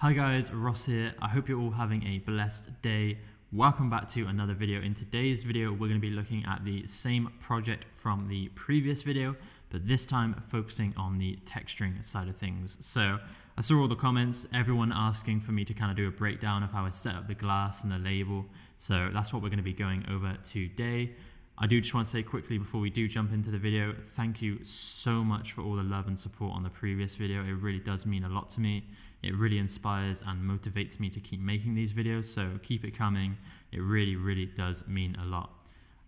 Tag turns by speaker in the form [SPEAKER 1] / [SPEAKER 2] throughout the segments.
[SPEAKER 1] Hi guys, Ross here. I hope you're all having a blessed day. Welcome back to another video. In today's video, we're going to be looking at the same project from the previous video, but this time focusing on the texturing side of things. So I saw all the comments, everyone asking for me to kind of do a breakdown of how I set up the glass and the label. So that's what we're going to be going over today. I do just want to say quickly before we do jump into the video, thank you so much for all the love and support on the previous video. It really does mean a lot to me. It really inspires and motivates me to keep making these videos, so keep it coming. It really, really does mean a lot.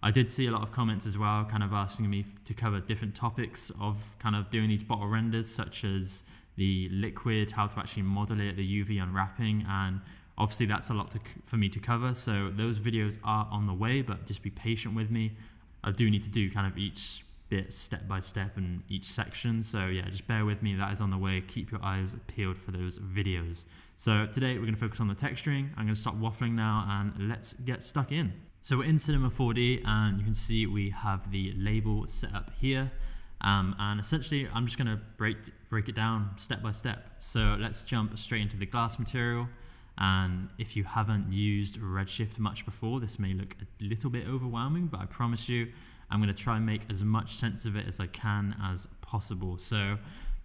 [SPEAKER 1] I did see a lot of comments as well, kind of asking me to cover different topics of kind of doing these bottle renders, such as the liquid, how to actually model it, the UV unwrapping, and Obviously, that's a lot to, for me to cover, so those videos are on the way, but just be patient with me. I do need to do kind of each bit step by step in each section, so yeah, just bear with me, that is on the way. Keep your eyes peeled for those videos. So today we're going to focus on the texturing. I'm going to stop waffling now and let's get stuck in. So we're in Cinema 4D and you can see we have the label set up here. Um, and essentially I'm just going to break, break it down step by step. So let's jump straight into the glass material. And if you haven't used Redshift much before, this may look a little bit overwhelming, but I promise you, I'm going to try and make as much sense of it as I can as possible. So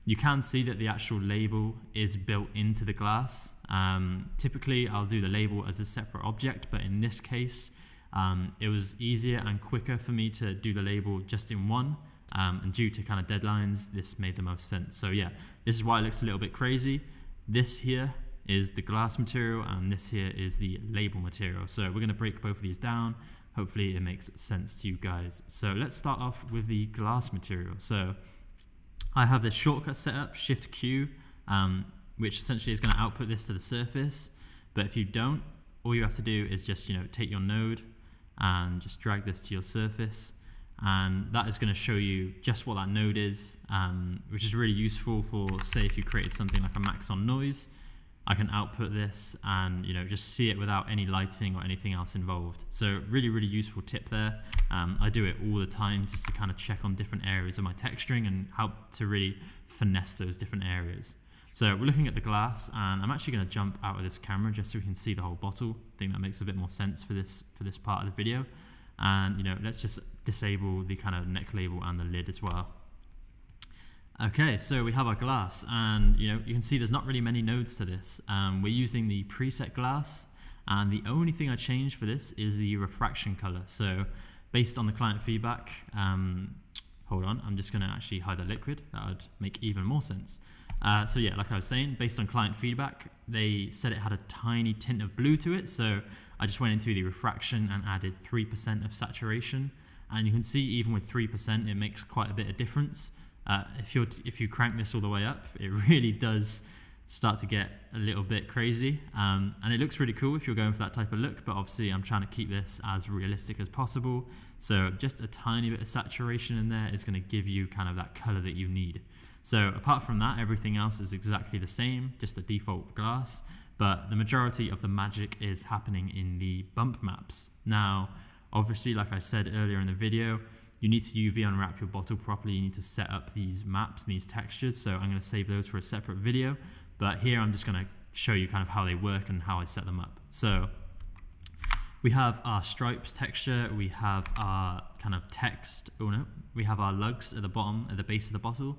[SPEAKER 1] you can see that the actual label is built into the glass. Um, typically, I'll do the label as a separate object, but in this case, um, it was easier and quicker for me to do the label just in one. Um, and due to kind of deadlines, this made the most sense. So yeah, this is why it looks a little bit crazy. This here is the glass material and this here is the label material. So we're going to break both of these down. Hopefully it makes sense to you guys. So let's start off with the glass material. So I have this shortcut set up, Shift Q, um, which essentially is going to output this to the surface. But if you don't, all you have to do is just you know take your node and just drag this to your surface and that is going to show you just what that node is, um, which is really useful for, say, if you created something like a Maxon noise, I can output this and you know just see it without any lighting or anything else involved. So really, really useful tip there. Um, I do it all the time just to kind of check on different areas of my texturing and help to really finesse those different areas. So we're looking at the glass and I'm actually going to jump out of this camera just so we can see the whole bottle. I think that makes a bit more sense for this for this part of the video. And you know, let's just disable the kind of neck label and the lid as well. Okay, so we have our glass, and you know you can see there's not really many nodes to this. Um, we're using the preset glass, and the only thing I changed for this is the refraction color. So based on the client feedback, um, hold on, I'm just going to actually hide the liquid. That would make even more sense. Uh, so yeah, like I was saying, based on client feedback, they said it had a tiny tint of blue to it. So I just went into the refraction and added 3% of saturation. And you can see even with 3%, it makes quite a bit of difference. Uh, if you if you crank this all the way up, it really does start to get a little bit crazy. Um, and it looks really cool if you're going for that type of look, but obviously I'm trying to keep this as realistic as possible. So just a tiny bit of saturation in there is going to give you kind of that color that you need. So apart from that, everything else is exactly the same, just the default glass, but the majority of the magic is happening in the bump maps. Now, obviously, like I said earlier in the video, you need to UV unwrap your bottle properly. You need to set up these maps and these textures. So I'm going to save those for a separate video. But here I'm just going to show you kind of how they work and how I set them up. So we have our stripes texture. We have our kind of text. Oh no, we have our lugs at the bottom, at the base of the bottle.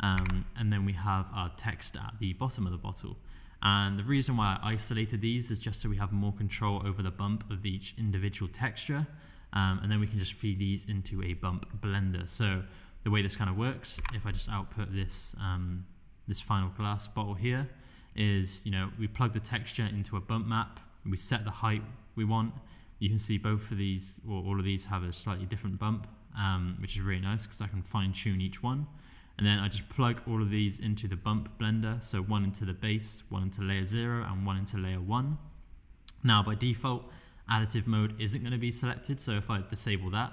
[SPEAKER 1] Um, and then we have our text at the bottom of the bottle. And the reason why I isolated these is just so we have more control over the bump of each individual texture. Um, and then we can just feed these into a bump blender. So the way this kind of works, if I just output this, um, this final glass bottle here, is, you know, we plug the texture into a bump map, we set the height we want. You can see both of these, or all of these have a slightly different bump, um, which is really nice because I can fine tune each one. And then I just plug all of these into the bump blender. So one into the base, one into layer zero, and one into layer one. Now by default, additive mode isn't going to be selected. So if I disable that,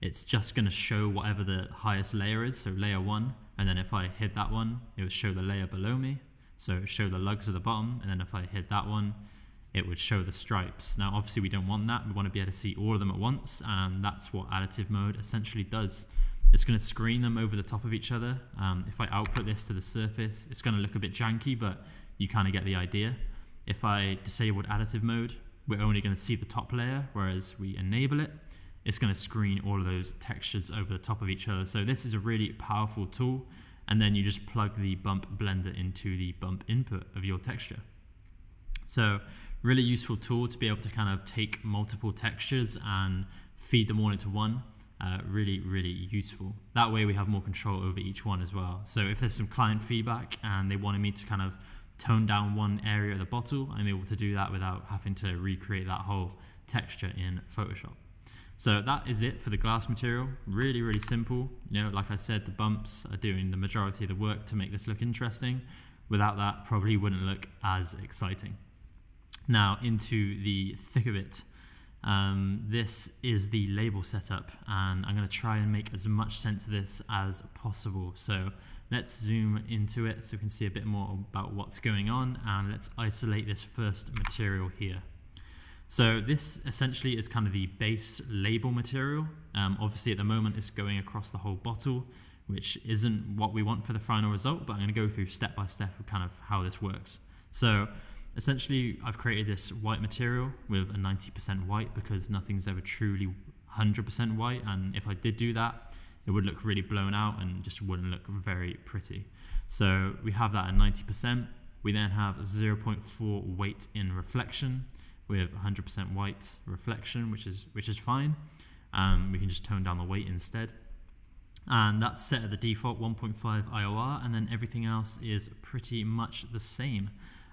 [SPEAKER 1] it's just going to show whatever the highest layer is, so layer one. And then if I hit that one, it would show the layer below me. So show the lugs at the bottom. And then if I hit that one, it would show the stripes. Now, obviously we don't want that. We want to be able to see all of them at once. And that's what additive mode essentially does. It's going to screen them over the top of each other. Um, if I output this to the surface, it's going to look a bit janky, but you kind of get the idea. If I disabled additive mode, we're only going to see the top layer, whereas we enable it, it's going to screen all of those textures over the top of each other. So this is a really powerful tool. And then you just plug the bump blender into the bump input of your texture. So really useful tool to be able to kind of take multiple textures and feed them all into one. Uh, really, really useful. That way we have more control over each one as well. So if there's some client feedback and they wanted me to kind of tone down one area of the bottle, I'm able to do that without having to recreate that whole texture in Photoshop. So that is it for the glass material. Really, really simple. You know, like I said, the bumps are doing the majority of the work to make this look interesting. Without that, probably wouldn't look as exciting. Now into the thick of it. Um, this is the label setup and I'm going to try and make as much sense of this as possible. So let's zoom into it so we can see a bit more about what's going on and let's isolate this first material here. So this essentially is kind of the base label material. Um, obviously at the moment it's going across the whole bottle, which isn't what we want for the final result, but I'm going to go through step by step of kind of how this works. So essentially I've created this white material with a 90% white because nothing's ever truly 100% white and if I did do that it would look really blown out and just wouldn't look very pretty. So we have that at 90%. We then have 0.4 weight in reflection with 100% white reflection, which is which is fine. Um, we can just tone down the weight instead. And that's set at the default 1.5 IOR, and then everything else is pretty much the same.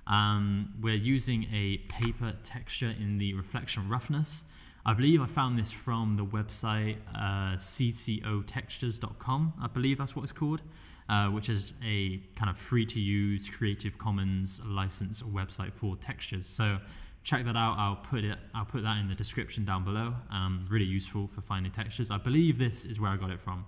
[SPEAKER 1] Um, we're using a paper texture in the reflection roughness. I believe I found this from the website uh, cc0textures.com. I believe that's what it's called, uh, which is a kind of free to use Creative Commons license website for textures. So check that out. I'll put it. I'll put that in the description down below. Um, really useful for finding textures. I believe this is where I got it from.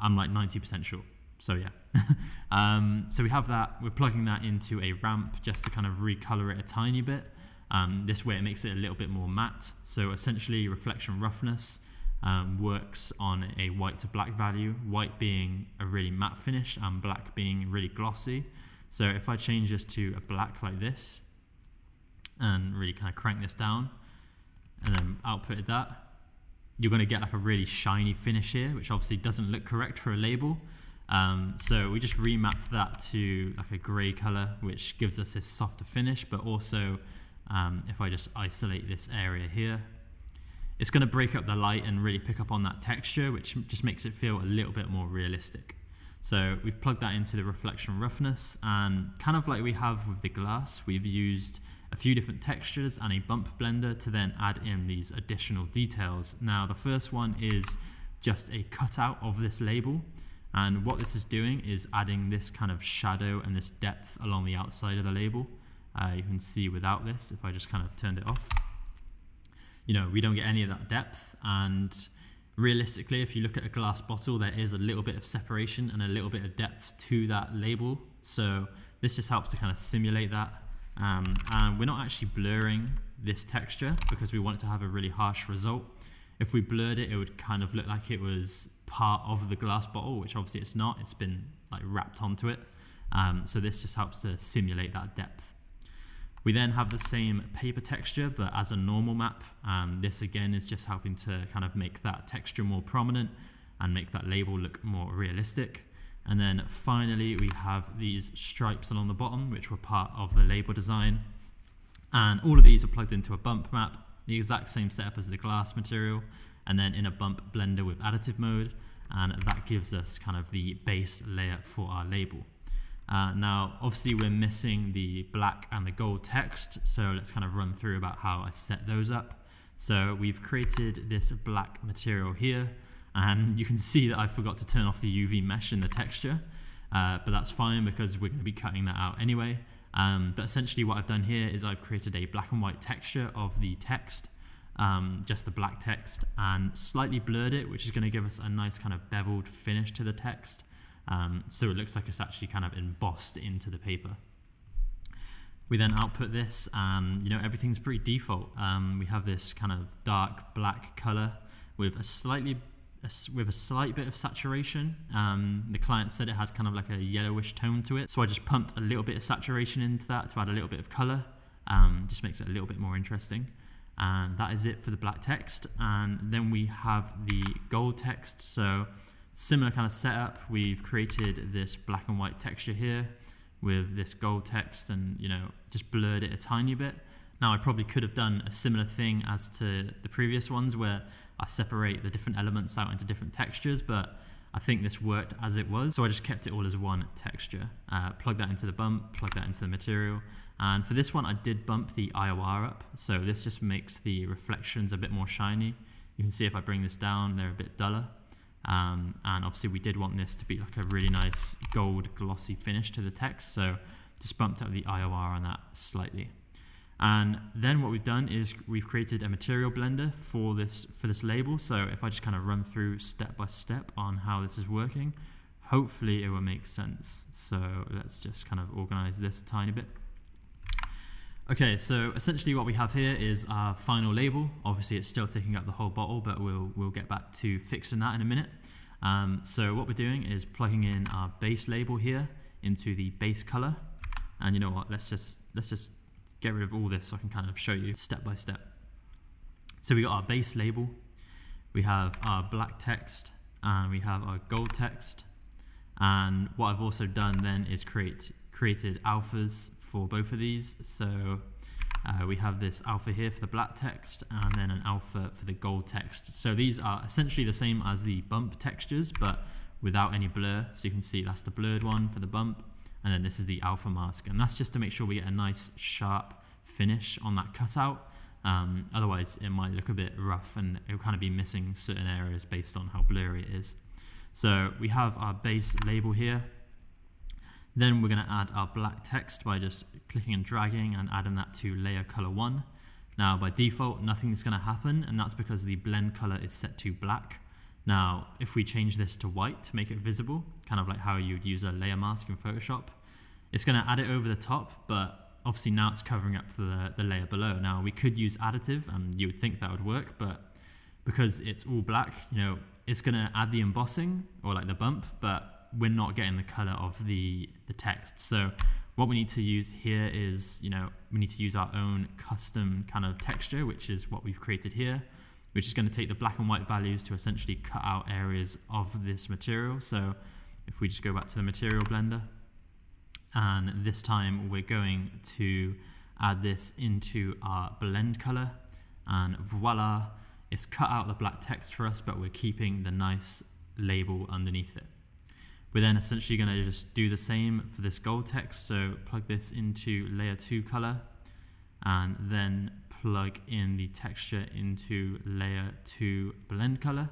[SPEAKER 1] I'm like 90% sure so yeah. um, so we have that, we're plugging that into a ramp just to kind of recolor it a tiny bit. Um, this way it makes it a little bit more matte. So essentially reflection roughness um, works on a white to black value, white being a really matte finish and black being really glossy. So if I change this to a black like this and really kind of crank this down and then output that, you're going to get like a really shiny finish here, which obviously doesn't look correct for a label. Um, so we just remapped that to like a grey colour, which gives us this softer finish, but also um, if I just isolate this area here, it's going to break up the light and really pick up on that texture, which just makes it feel a little bit more realistic. So we've plugged that into the reflection roughness and kind of like we have with the glass, we've used a few different textures and a bump blender to then add in these additional details. Now the first one is just a cutout of this label. And what this is doing is adding this kind of shadow and this depth along the outside of the label. Uh, you can see without this, if I just kind of turned it off, you know, we don't get any of that depth. And realistically, if you look at a glass bottle, there is a little bit of separation and a little bit of depth to that label. So this just helps to kind of simulate that. Um, and we're not actually blurring this texture because we want it to have a really harsh result. If we blurred it, it would kind of look like it was part of the glass bottle, which obviously it's not. It's been like wrapped onto it. Um, so this just helps to simulate that depth. We then have the same paper texture, but as a normal map. Um, this again is just helping to kind of make that texture more prominent and make that label look more realistic. And then finally, we have these stripes along the bottom, which were part of the label design. And all of these are plugged into a bump map, the exact same setup as the glass material, and then in a bump blender with additive mode and that gives us kind of the base layer for our label. Uh, now obviously we're missing the black and the gold text so let's kind of run through about how I set those up. So we've created this black material here and you can see that I forgot to turn off the UV mesh in the texture uh, but that's fine because we're going to be cutting that out anyway. Um, but essentially what I've done here is I've created a black and white texture of the text um, just the black text and slightly blurred it, which is going to give us a nice kind of beveled finish to the text. Um, so it looks like it's actually kind of embossed into the paper. We then output this and you know everything's pretty default. Um, we have this kind of dark black color with a slightly with a slight bit of saturation. Um, the client said it had kind of like a yellowish tone to it. So I just pumped a little bit of saturation into that to add a little bit of color. Um, just makes it a little bit more interesting. And that is it for the black text. And then we have the gold text. So similar kind of setup. We've created this black and white texture here with this gold text and, you know, just blurred it a tiny bit. Now I probably could have done a similar thing as to the previous ones where I separate the different elements out into different textures, but I think this worked as it was. So I just kept it all as one texture. Uh, plug that into the bump, plug that into the material. And for this one, I did bump the IOR up. So this just makes the reflections a bit more shiny. You can see if I bring this down, they're a bit duller. Um, and obviously we did want this to be like a really nice gold glossy finish to the text. So just bumped up the IOR on that slightly. And then what we've done is we've created a material blender for this for this label. So if I just kind of run through step by step on how this is working, hopefully it will make sense. So let's just kind of organize this a tiny bit. Okay, so essentially what we have here is our final label. Obviously it's still taking up the whole bottle, but we'll, we'll get back to fixing that in a minute. Um, so what we're doing is plugging in our base label here into the base color. And you know what, let's just, let's just get rid of all this so I can kind of show you step by step. So we got our base label, we have our black text, and we have our gold text. And what I've also done then is create created alphas for both of these. So uh, we have this alpha here for the black text and then an alpha for the gold text. So these are essentially the same as the bump textures, but without any blur. So you can see that's the blurred one for the bump and then this is the alpha mask and that's just to make sure we get a nice sharp finish on that cutout um, otherwise it might look a bit rough and it'll kind of be missing certain areas based on how blurry it is so we have our base label here then we're going to add our black text by just clicking and dragging and adding that to layer color 1 now by default nothing's going to happen and that's because the blend color is set to black now, if we change this to white to make it visible, kind of like how you'd use a layer mask in Photoshop, it's going to add it over the top, but obviously now it's covering up the, the layer below. Now, we could use additive, and you would think that would work, but because it's all black, you know, it's going to add the embossing, or like the bump, but we're not getting the color of the, the text. So what we need to use here is, you know, we need to use our own custom kind of texture, which is what we've created here which is going to take the black and white values to essentially cut out areas of this material. So if we just go back to the material blender, and this time we're going to add this into our blend color, and voila, it's cut out the black text for us, but we're keeping the nice label underneath it. We're then essentially going to just do the same for this gold text. So plug this into layer 2 color and then plug in the texture into layer 2 blend color.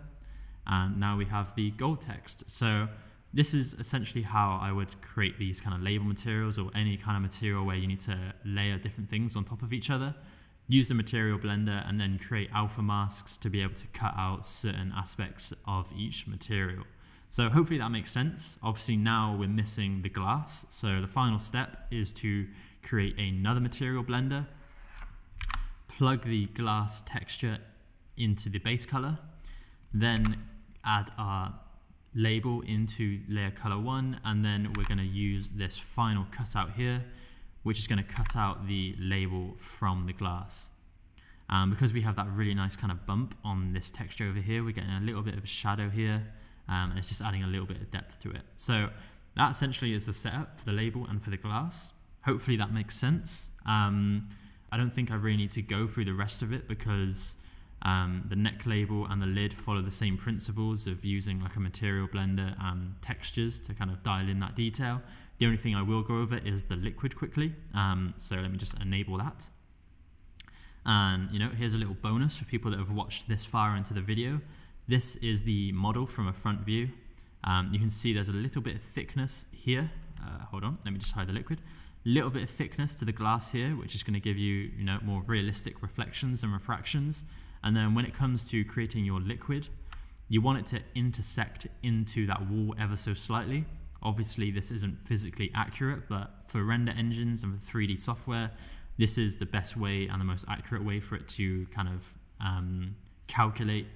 [SPEAKER 1] And now we have the gold text. So this is essentially how I would create these kind of label materials or any kind of material where you need to layer different things on top of each other. Use the material blender and then create alpha masks to be able to cut out certain aspects of each material so hopefully that makes sense. Obviously now we're missing the glass. So the final step is to create another material blender plug the glass texture into the base color, then add our label into layer color one, and then we're going to use this final cutout here, which is going to cut out the label from the glass. Um, because we have that really nice kind of bump on this texture over here, we're getting a little bit of a shadow here, um, and it's just adding a little bit of depth to it. So that essentially is the setup for the label and for the glass. Hopefully that makes sense. Um, I don't think I really need to go through the rest of it because um, the neck label and the lid follow the same principles of using like a material blender and textures to kind of dial in that detail. The only thing I will go over is the liquid quickly. Um, so let me just enable that. And you know, here's a little bonus for people that have watched this far into the video. This is the model from a front view. Um, you can see there's a little bit of thickness here. Uh, hold on, let me just hide the liquid little bit of thickness to the glass here, which is going to give you, you know, more realistic reflections and refractions. And then when it comes to creating your liquid, you want it to intersect into that wall ever so slightly. Obviously, this isn't physically accurate, but for render engines and for 3D software, this is the best way and the most accurate way for it to kind of um, calculate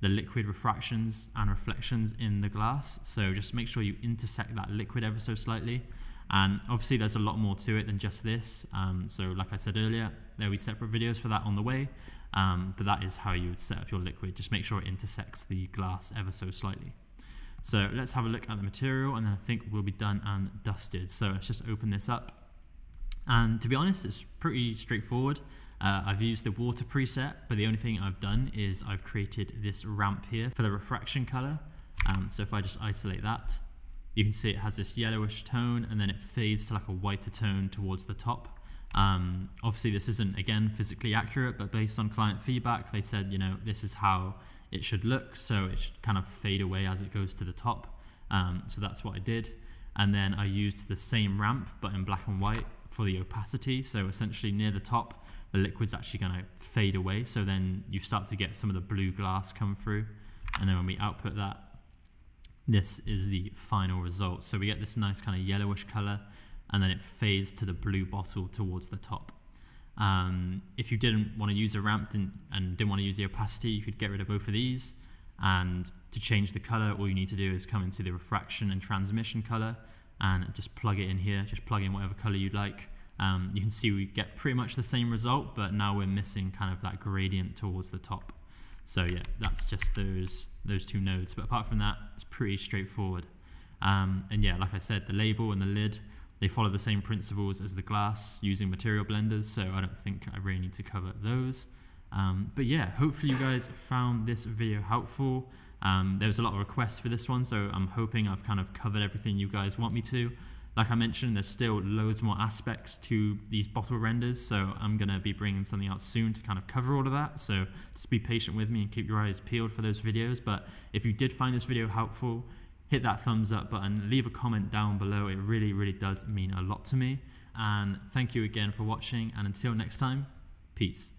[SPEAKER 1] the liquid refractions and reflections in the glass. So just make sure you intersect that liquid ever so slightly. And obviously there's a lot more to it than just this. Um, so like I said earlier, there'll be separate videos for that on the way. Um, but that is how you would set up your liquid. Just make sure it intersects the glass ever so slightly. So let's have a look at the material and then I think we'll be done and dusted. So let's just open this up. And to be honest, it's pretty straightforward. Uh, I've used the water preset, but the only thing I've done is I've created this ramp here for the refraction color. Um, so if I just isolate that, you can see it has this yellowish tone and then it fades to like a whiter tone towards the top. Um, obviously this isn't again physically accurate, but based on client feedback, they said, you know, this is how it should look. So it should kind of fade away as it goes to the top. Um, so that's what I did. And then I used the same ramp, but in black and white for the opacity. So essentially near the top, the liquid's actually going to fade away. So then you start to get some of the blue glass come through. And then when we output that, this is the final result. So we get this nice kind of yellowish color and then it fades to the blue bottle towards the top. Um, if you didn't want to use a ramp and didn't want to use the opacity, you could get rid of both of these. And to change the color, all you need to do is come into the refraction and transmission color and just plug it in here. Just plug in whatever color you'd like. Um, you can see we get pretty much the same result, but now we're missing kind of that gradient towards the top. So yeah, that's just those those two nodes. But apart from that, it's pretty straightforward. Um, and yeah, like I said, the label and the lid, they follow the same principles as the glass using material blenders. So I don't think I really need to cover those. Um, but yeah, hopefully you guys found this video helpful. Um, there was a lot of requests for this one, so I'm hoping I've kind of covered everything you guys want me to. Like I mentioned, there's still loads more aspects to these bottle renders, so I'm going to be bringing something out soon to kind of cover all of that. So just be patient with me and keep your eyes peeled for those videos. But if you did find this video helpful, hit that thumbs up button, leave a comment down below. It really, really does mean a lot to me. And thank you again for watching. And until next time, peace.